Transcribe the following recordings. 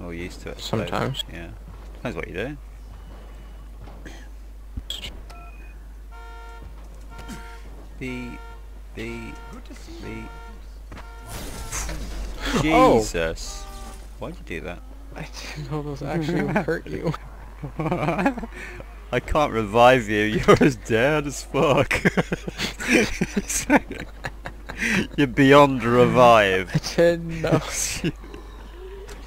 Or used to it. Suppose. Sometimes. Yeah. Depends what you do. doing. B B B Oh. Jesus. Why'd you do that? I didn't know those actually hurt you. I can't revive you, you're as dead as fuck. you're beyond revive. I didn't know.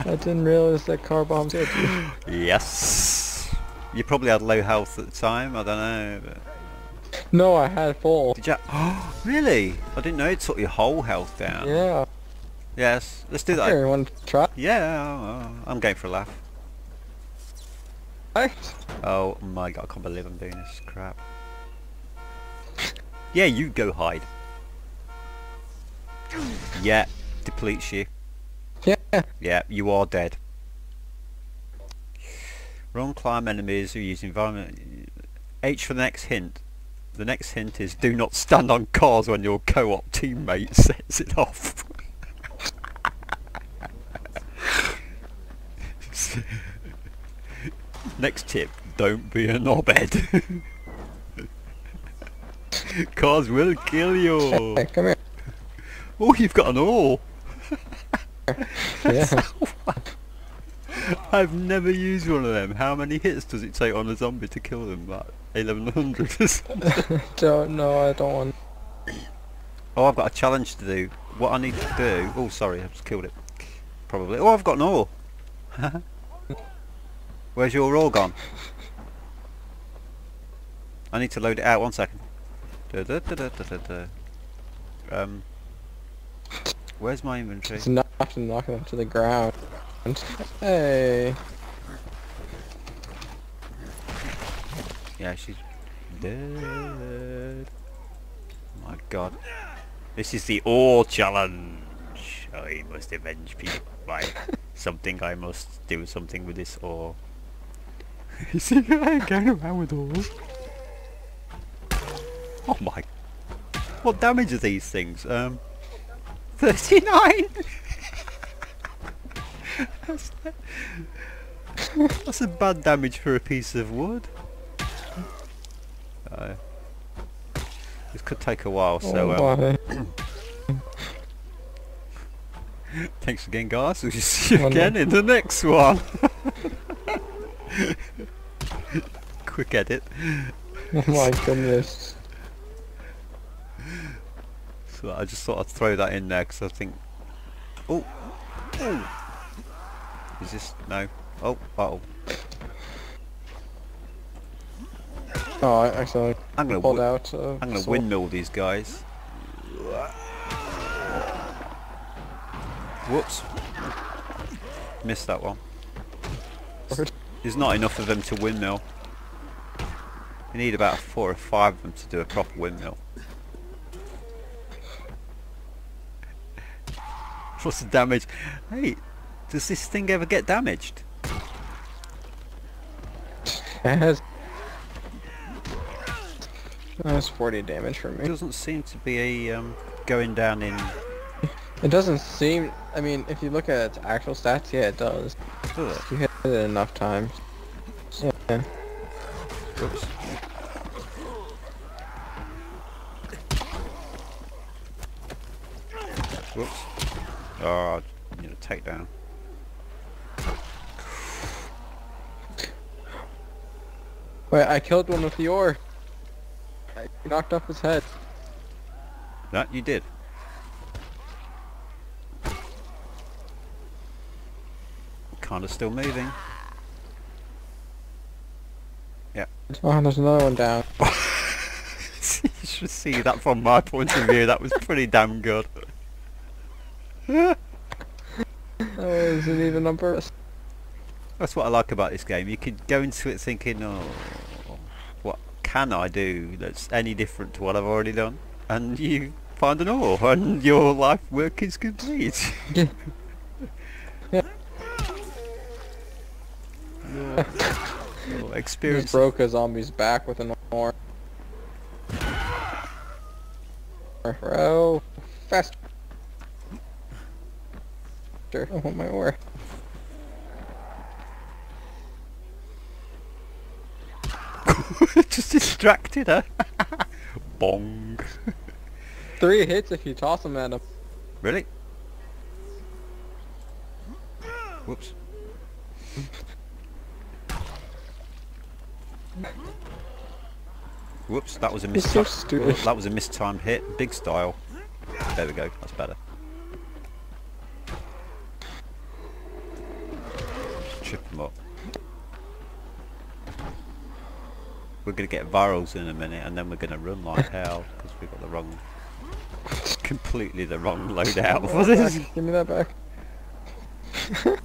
I didn't realize that car bombs hit you. yes. You probably had low health at the time, I don't know. But... No, I had full. Did you? Oh, really? I didn't know it took your whole health down. Yeah. Yes, let's do that. Here, want to try? Yeah, uh, I'm going for a laugh. Oh my god, I can't believe I'm doing this crap. Yeah, you go hide. Yeah, depletes you. Yeah. You are dead. Wrong climb enemies who use environment... H for the next hint. The next hint is do not stand on cars when your co-op teammate sets it off. next tip, don't be a knobhead. Cars will kill you. Hey, come here. Oh, you've got an oar. Yeah. I've never used one of them. How many hits does it take on a zombie to kill them? Like 1100 or something? don't know. I don't want. Oh, I've got a challenge to do. What I need to do... Oh, sorry, I've just killed it. Probably. Oh, I've got an oar. Where's your oar gone? I need to load it out. One second. Da, da, da, da, da, da, da. Um, where's my inventory? It's enough to knock them to the ground. Hey. Yeah, she's dead. My god. This is the oar challenge. I must avenge people by something. I must do something with this oar. You see, I ain't going around with oar. Oh my. What damage are these things? Um, 39? That's, that's a bad damage for a piece of wood. Uh, this could take a while, so um, thanks again guys, we'll see you again in the next one. Quick edit. oh my goodness. So I just thought I'd throw that in there because I think... Oh! Oh! Is this... No. Oh, uh oh. I actually I'm gonna, pulled out. Uh, I'm gonna sword. windmill these guys. Whoops. Missed that one. Sword. There's not enough of them to windmill. You need about four or five of them to do a proper windmill. What's the damage? Hey, does this thing ever get damaged? It has. That's 40 damage for me. It doesn't seem to be a um, going down in. It doesn't seem. I mean, if you look at its actual stats, yeah, it does. Does it? You hit it enough times. Yeah. Oops. Whoops. Oh, I need a takedown. Wait, I killed one with the oar. I knocked off his head. That you did. Kinda still moving. Yeah. Oh, there's another one down. you should see that from my point of view. That was pretty damn good. Oh, that wasn't even on purpose. That's what I like about this game. You could go into it thinking, oh, can I do that's any different to what I've already done? And you find an oar, and your life work is complete. Yeah. Yeah. Your, your Just experience. broke a zombie's back with an oar. Bro, faster. I want my oar. Just distracted her. Bong. Three hits if you toss them at him. Really? Whoops. Whoops, that was a It's so stupid. that was a mistimed hit. Big style. There we go. That's better. Him up. We're gonna get virals in a minute, and then we're gonna run like hell because we've got the wrong, completely the wrong loadout for this. Give me that back.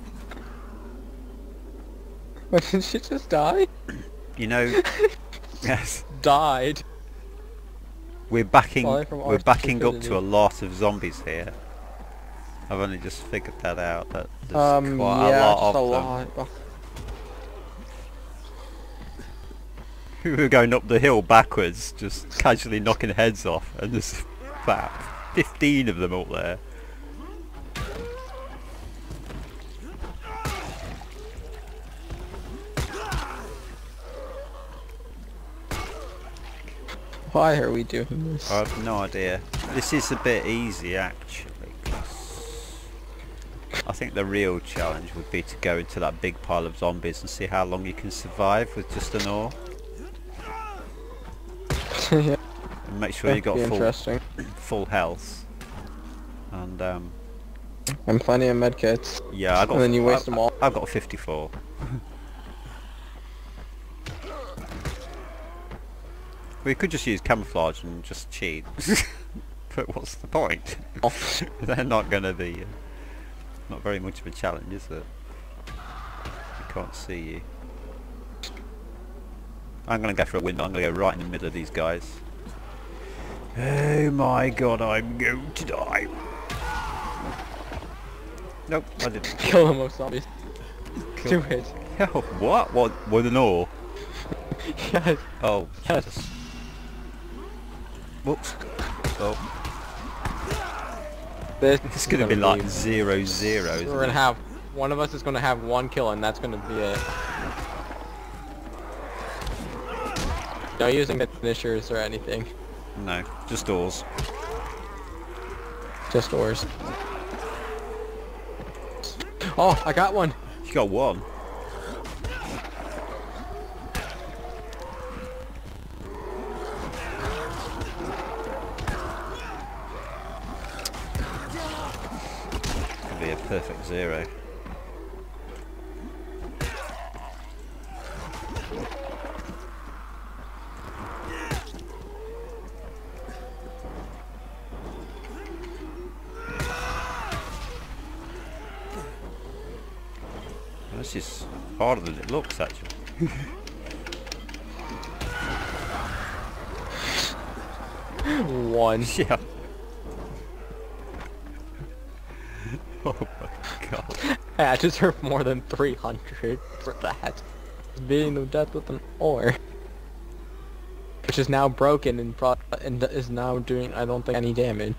What, did she just die? You know, yes, Died. we're backing, we're backing up to a lot of zombies here. I've only just figured that out. That there's Um, quite yeah, a lot of a them. lot. We were going up the hill backwards, just casually knocking heads off, and there's about 15 of them up there. Why are we doing this? I have no idea. This is a bit easy actually. I think the real challenge would be to go into that big pile of zombies and see how long you can survive with just an oar. Yeah, And make sure you got full full health. And um, And plenty of medkits. yeah, I got. And then you waste I, them all. I've got 54. we could just use camouflage and just cheat. but what's the point? They're not going to be. Uh, not very much of a challenge, is it? I can't see you. I'm going to go for a window. I'm going to go right in the middle of these guys. Oh my god, I'm going to die. Nope, I didn't. Kill them with zombies. Kill- Two hits. Oh, what? What? With an oar? yes. Oh, Yes. Jesus. Whoops. Oh, This it's is gonna be like be- zero zero. We're gonna have one of us is gonna have one kill, and that's gonna be it. No using the finishers or anything. No, just doors. Just doors. Oh, I got one. You got one. Could be a perfect zero. This is harder than it looks actually. One. Yeah. oh my god. Hey, I deserve more than 300 for that. Beating them to death with an oar. Which is now broken and, and is now doing, I don't think, any damage.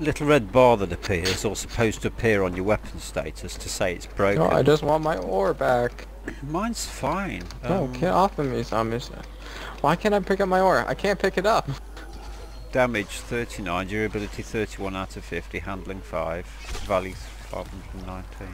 Little red bar that appears or supposed to appear on your weapon status to say it's broken. No, I just want my oar back. Mine's fine. No, Um, get off of me, zombies. Why can't I pick up my oar? I can't pick it up. Damage 39, durability 31 out of 50, handling 5, value 519.